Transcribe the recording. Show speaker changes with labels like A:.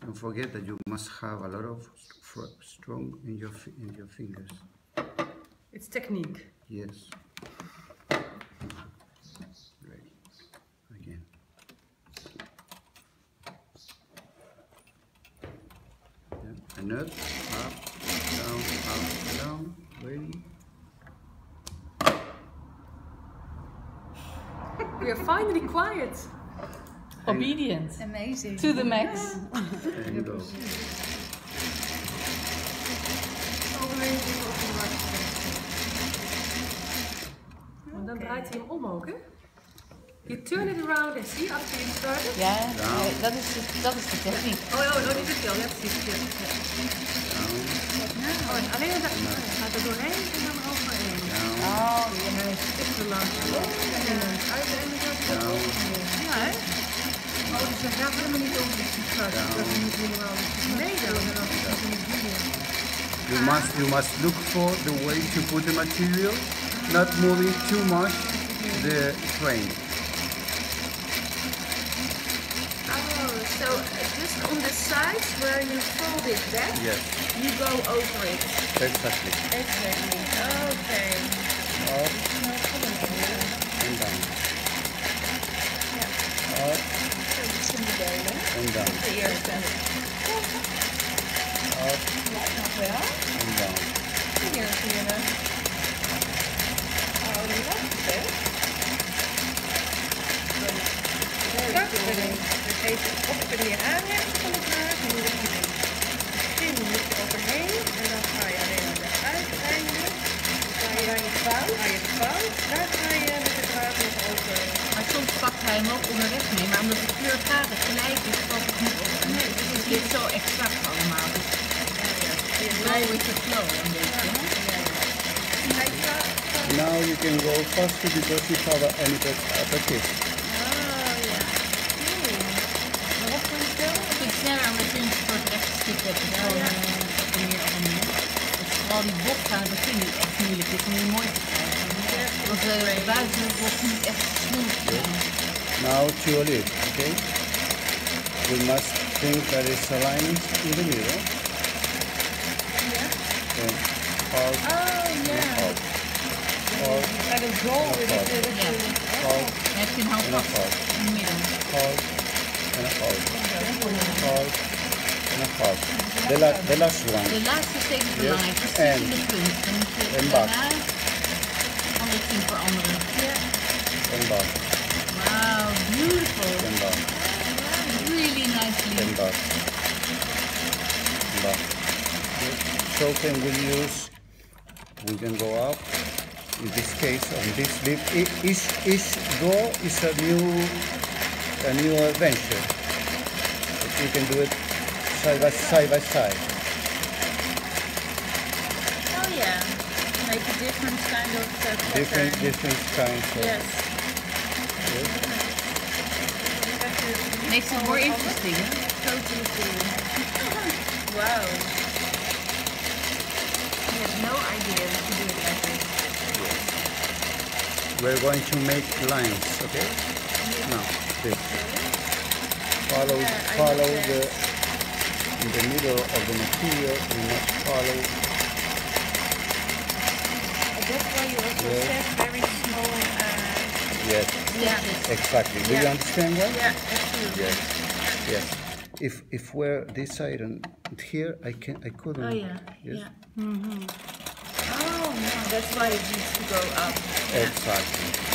A: Don't forget that you must have a lot of strong in your in your fingers.
B: It's technique.
A: Yes. Ready. Again. Yeah. And up, up, down, up, down. Ready.
B: We are finally quiet.
C: Obedient.
D: Amazing.
C: To the max.
B: En dan draait hij hem om ook, hè? You turn it around and see after you started.
C: Ja, eh, dat is, de, dat is de techniek.
B: Oh, oh, oh, dit is wel. Ja, precies. Ja.
A: Down,
B: Oh, en alleen dat gaat er doorheen en dan overheen.
C: Oh, ja.
B: Ja, het is te lang. En dan uiteindelijk gaat het
A: down,
B: Ja, hè? Oh, dat gaat helemaal niet over de start. Dat we niet helemaal Nee, dan.
A: You must you must look for the way to put the material, not moving too much the frame.
D: Oh, so uh, just on the sides where you fold it back,
A: Yes,
D: you go over it.
A: exactly.
D: Exactly. Okay.
A: Down.
D: De eerste.
A: Up
D: Nog wel.
A: and down.
D: Hier hem. Oh, lastig.
B: Start erin. Dus even op en neer aanrechten van het haar. Dan moet je begin moet overheen. En dan ga je alleen aan de uiteinde. Ga je aan je. Aan je. Daar ga je met de draad over.
C: Maar soms pakt hij hem ook onderweg mee, maar omdat de kleur gelijk is, valt het op. Het is zo exact allemaal. Dus flow with the flow een beetje.
A: Now you can go faster because you have a, an attack.
D: Oh, ja.
C: Waarop kan je spelen? Ik vind sneller omdat je een soort hebt. Gewoon eh, op een meer op een meer. Dus vooral die bocht aan het begin is echt moeilijk. Dit is niet mooi te krijgen. Want eh, niet echt smooth.
A: Now to a lid, okay? We must think that it's a line in the middle. Then out,
D: Oh, ja.
A: out, out,
B: Bij de goal
A: en
B: is
A: een
B: het
A: fout,
B: eh, dat je-
A: out,
C: Dan heb je een hoop
A: en een
C: vast
A: fout,
C: in het midden.
A: out, en een fout, out, en een. The, la the last one.
C: De laatste steek is belangrijk.
A: En-
C: in de moet je
A: en bak.
C: van richting veranderen. Ja.
A: and back,
C: Wow, beautiful.
A: and back,
C: Really nicely.
A: And back, back. So can we use, we can go up. In this case, on this e- each, each draw is a new, a new adventure. But you can do it side by side by side.
D: Oh, yeah. Make a different kind of.
A: Different, different kinds of.
D: Yes.
C: Makes it more interesting. Hè?
D: Totally cool. wow. I had no idea that you do it like this.
A: We're going to make lines, okay? Now, this. Follow,
D: Yeah,
A: follow the, in the middle of the material, you must follow,
D: That's why you also
A: Yeah.
D: said very small. Uh,
A: yes,
D: yeah.
A: exactly. Do you understand that?
D: Yeah, absolutely.
A: Yes, yes. If, if we're this side and here, I can, I couldn't.
D: Oh, yeah.
A: Yes,
D: Yeah. Mm-hmm. Oh, no, that's why it needs to go up.
A: exactly.